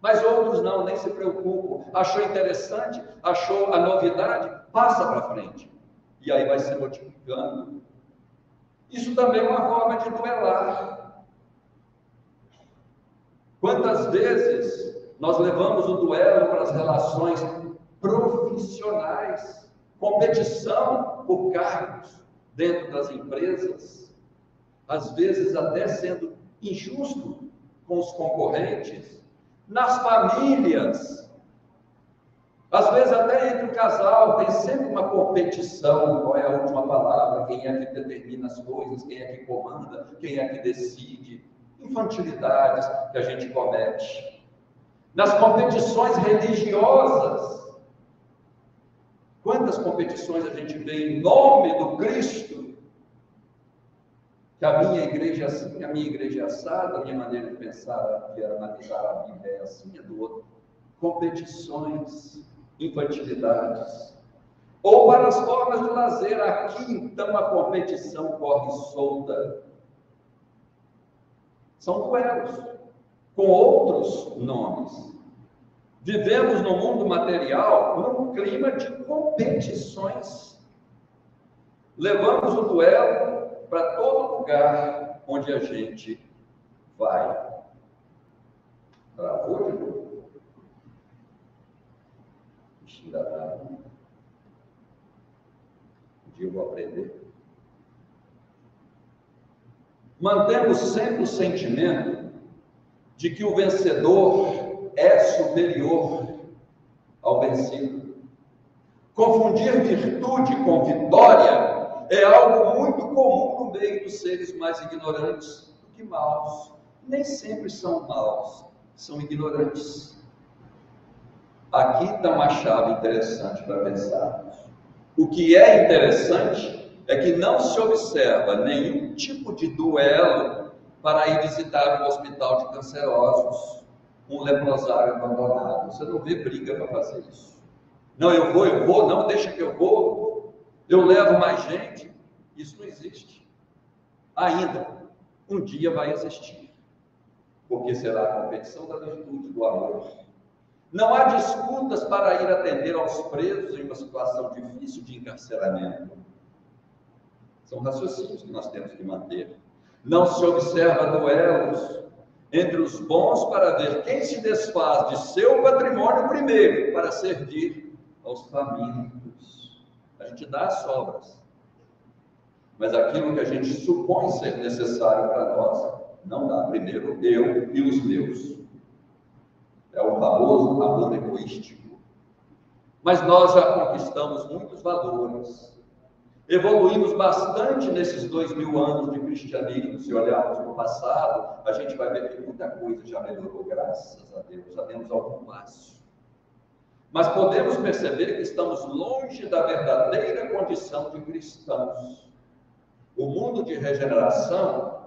Mas outros não, nem se preocupam. Achou interessante, achou a novidade, passa para frente. E aí vai se multiplicando. Isso também é uma forma de duelar. Quantas vezes nós levamos o duelo para as relações profissionais? Competição por cargos dentro das empresas, às vezes até sendo injusto com os concorrentes, nas famílias, às vezes até entre o casal, tem sempre uma competição, qual é a última palavra, quem é que determina as coisas, quem é que comanda, quem é que decide, infantilidades que a gente comete. Nas competições religiosas, Quantas competições a gente vê em nome do Cristo? Que a minha igreja é assim, a minha igreja é assada, a minha maneira de pensar, de analisar a Bíblia é assim, é do outro. Competições, infantilidades. Ou para as formas de lazer, aqui então a competição corre solta. São duelos, com outros nomes. Vivemos no mundo material num clima de competições. Levamos o duelo para todo lugar onde a gente vai. Travou de novo. Ainda Um dia eu vou aprender. Mantemos sempre o sentimento de que o vencedor é superior ao vencido. Confundir virtude com vitória é algo muito comum no meio dos seres mais ignorantes do que maus. Nem sempre são maus, são ignorantes. Aqui está uma chave interessante para pensarmos. O que é interessante é que não se observa nenhum tipo de duelo para ir visitar um hospital de cancerosos um leprosário abandonado. Você não vê briga para fazer isso. Não, eu vou, eu vou, não, deixa que eu vou. Eu levo mais gente. Isso não existe. Ainda. Um dia vai existir. Porque será a competição da virtude, do amor. Não há disputas para ir atender aos presos em uma situação difícil de encarceramento. São raciocínios que nós temos que manter. Não se observa duelos entre os bons para ver quem se desfaz de seu patrimônio primeiro, para servir aos famintos. A gente dá as sobras. Mas aquilo que a gente supõe ser necessário para nós, não dá. Primeiro eu e os meus. É o famoso amor egoístico. Mas nós já conquistamos muitos valores Evoluímos bastante nesses dois mil anos de cristianismo. Se olharmos para o passado, a gente vai ver que muita coisa já melhorou, graças a Deus, já temos algum passo. Mas podemos perceber que estamos longe da verdadeira condição de cristãos. O mundo de regeneração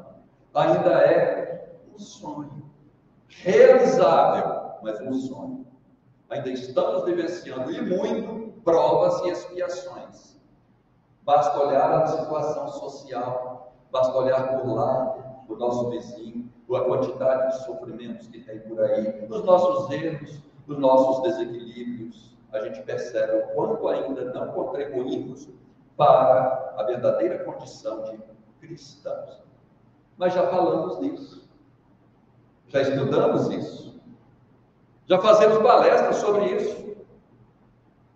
ainda é um sonho, realizável, mas um sonho. Ainda estamos vivenciando e muito provas e expiações Basta olhar a situação social, basta olhar por lá, o nosso vizinho, a quantidade de sofrimentos que tem por aí, os nossos erros, os nossos desequilíbrios. A gente percebe o quanto ainda não contribuímos para a verdadeira condição de cristãos. Mas já falamos disso, já estudamos isso, já fazemos palestras sobre isso,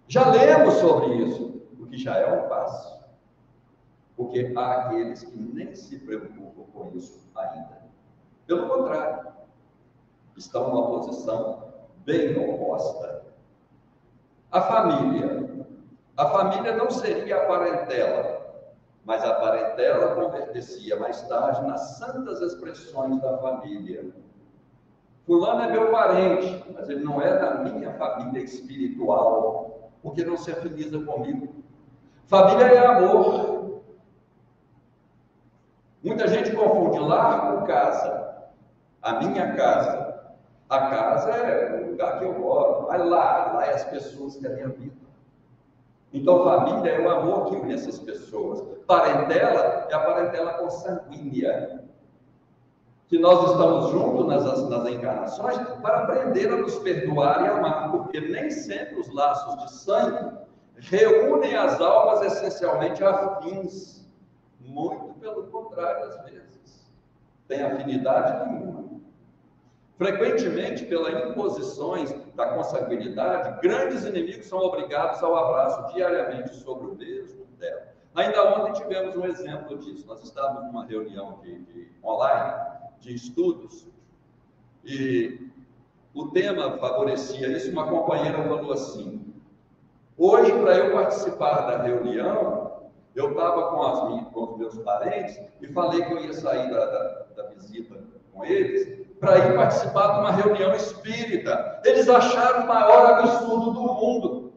já lemos sobre isso, o que já é um passo. Porque há aqueles que nem se preocupam com isso ainda. Pelo contrário, estão numa posição bem oposta. A família. A família não seria a parentela, mas a parentela convertecia mais tarde nas santas expressões da família. Fulano é meu parente, mas ele não é da minha família espiritual, porque não se afiniza comigo. Família é amor. Muita gente confunde lar com casa. A minha casa. A casa é o lugar que eu moro, mas lá, lá é as pessoas que ali habitam. Então, família é o amor que une essas pessoas. Parentela é a parentela consanguínea que nós estamos juntos nas, nas encarnações para aprender a nos perdoar e amar, porque nem sempre os laços de sangue reúnem as almas essencialmente afins. Muito pelo contrário, às vezes. Tem afinidade nenhuma. Frequentemente, pelas imposições da consanguinidade, grandes inimigos são obrigados ao abraço diariamente sobre o mesmo dela. Ainda ontem tivemos um exemplo disso. Nós estávamos numa reunião de, de online de estudos, e o tema favorecia isso. Uma companheira falou assim: hoje, para eu participar da reunião, eu estava com, com, os meus parentes e falei que eu ia sair da, da, da visita com eles para ir participar de uma reunião espírita. Eles acharam o maior absurdo do mundo.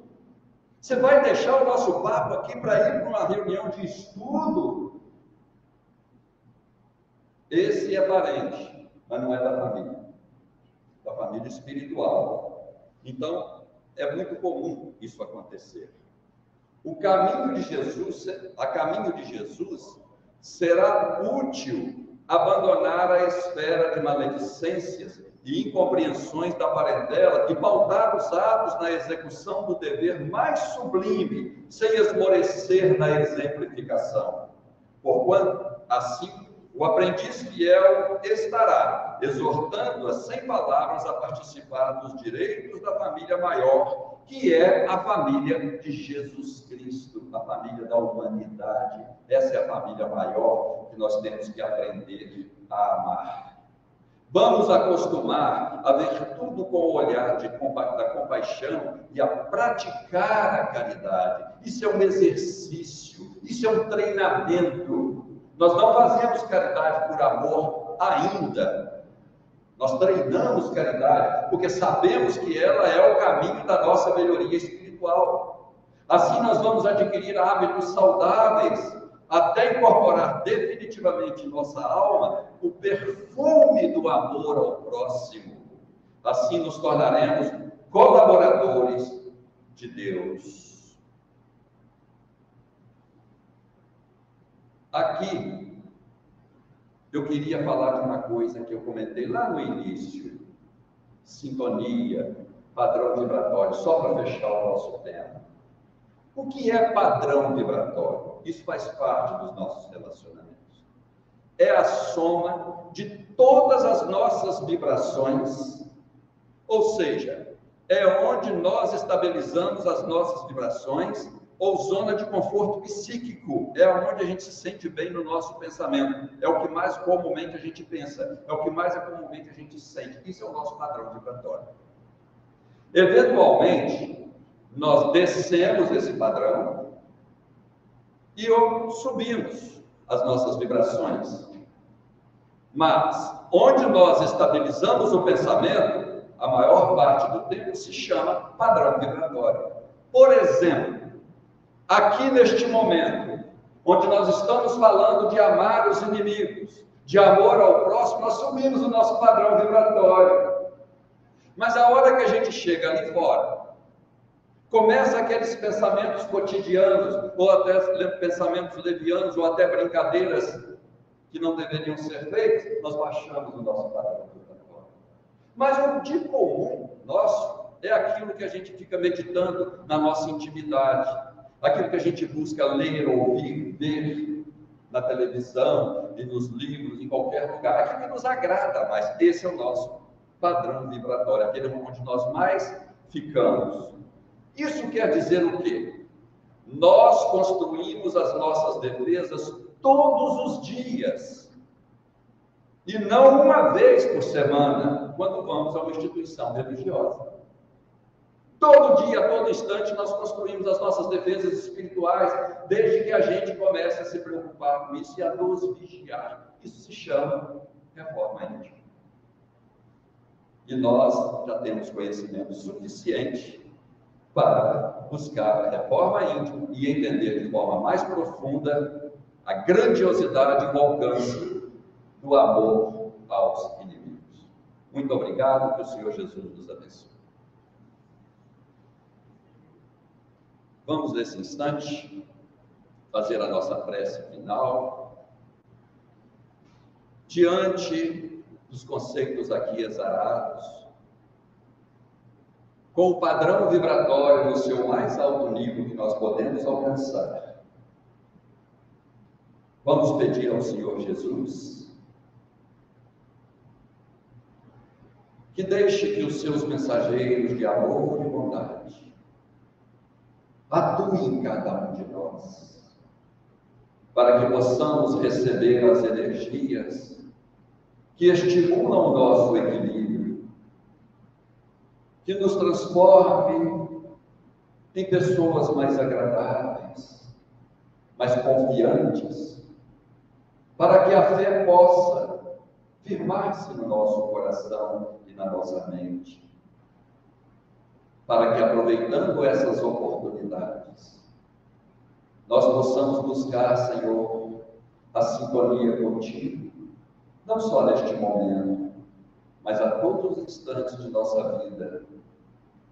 Você vai deixar o nosso papo aqui para ir para uma reunião de estudo? Esse é parente, mas não é da família, da família espiritual. Então, é muito comum isso acontecer. O caminho de Jesus, a caminho de Jesus, será útil abandonar a esfera de maledicências e incompreensões da parentela e pautar os atos na execução do dever mais sublime, sem esmorecer na exemplificação. Porquanto, assim o aprendiz fiel estará exortando-a sem palavras a participar dos direitos da família maior, que é a família de Jesus Cristo, a família da humanidade. Essa é a família maior que nós temos que aprender a amar. Vamos acostumar a ver tudo com o olhar de, da compaixão e a praticar a caridade. Isso é um exercício, isso é um treinamento. Nós não fazemos caridade por amor ainda. Nós treinamos caridade porque sabemos que ela é o caminho da nossa melhoria espiritual. Assim nós vamos adquirir hábitos saudáveis até incorporar definitivamente em nossa alma o perfume do amor ao próximo. Assim nos tornaremos colaboradores de Deus. Aqui, eu queria falar de uma coisa que eu comentei lá no início: sintonia, padrão vibratório, só para fechar o nosso tema. O que é padrão vibratório? Isso faz parte dos nossos relacionamentos. É a soma de todas as nossas vibrações, ou seja, é onde nós estabilizamos as nossas vibrações ou zona de conforto psíquico, é onde a gente se sente bem no nosso pensamento, é o que mais comumente a gente pensa, é o que mais comumente a gente sente. Isso é o nosso padrão vibratório. Eventualmente, nós descemos esse padrão e subimos as nossas vibrações. Mas, onde nós estabilizamos o pensamento, a maior parte do tempo se chama padrão vibratório. Por exemplo, aqui neste momento, onde nós estamos falando de amar os inimigos, de amor ao próximo, nós subimos o nosso padrão vibratório. Mas a hora que a gente chega ali fora, começa aqueles pensamentos cotidianos, ou até pensamentos levianos, ou até brincadeiras que não deveriam ser feitas, nós baixamos o nosso padrão vibratório. Mas o de comum nosso é aquilo que a gente fica meditando na nossa intimidade, aquilo que a gente busca ler, ouvir, ver na televisão e nos livros, em qualquer lugar, aquilo que nos agrada, mas esse é o nosso padrão vibratório, aquele onde nós mais ficamos. Isso quer dizer o quê? Nós construímos as nossas defesas todos os dias. E não uma vez por semana, quando vamos a uma instituição religiosa. Todo dia, todo instante, nós construímos as nossas defesas espirituais, desde que a gente comece a se preocupar com isso e a nos vigiar. Isso se chama reforma íntima. E nós já temos conhecimento suficiente para buscar a reforma íntima e entender de forma mais profunda a grandiosidade e o alcance do amor aos inimigos. Muito obrigado, que o Senhor Jesus nos abençoe. Vamos, nesse instante, fazer a nossa prece final. Diante dos conceitos aqui exarados, com o padrão vibratório no seu mais alto nível que nós podemos alcançar, vamos pedir ao Senhor Jesus que deixe que os seus mensageiros de amor e bondade atuem em cada um de nós, para que possamos receber as energias que estimulam o nosso equilíbrio, que nos transforme em pessoas mais agradáveis, mais confiantes, para que a fé possa firmar-se no nosso coração e na nossa mente, para que aproveitando essas oportunidades, nós possamos buscar, Senhor, a sintonia contigo não só neste momento, mas a todos os instantes de nossa vida,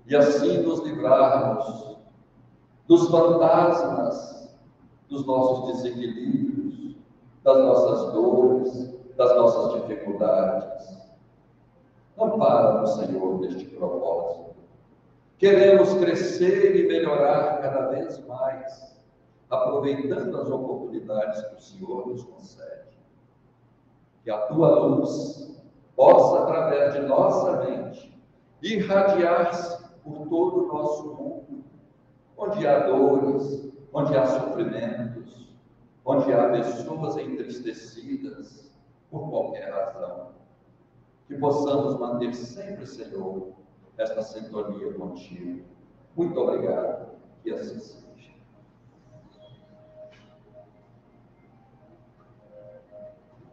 e assim nos livrarmos dos fantasmas, dos nossos desequilíbrios, das nossas dores, das nossas dificuldades. Ampara-nos, Senhor, neste propósito. Queremos crescer e melhorar cada vez mais, aproveitando as oportunidades que o Senhor nos concede que a tua luz possa, através de nossa mente, irradiar-se por todo o nosso mundo, onde há dores, onde há sofrimentos, onde há pessoas entristecidas por qualquer razão. Que possamos manter sempre, Senhor, esta sintonia contigo. Muito obrigado. Que assim seja.